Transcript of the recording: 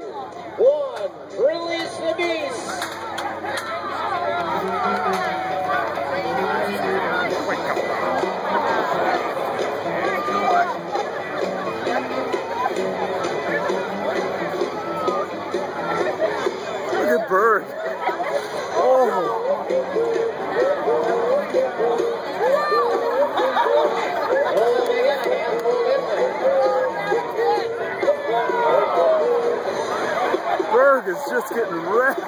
one, release the beast. Oh, Oh, Berg is just getting wrecked.